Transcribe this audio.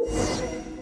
you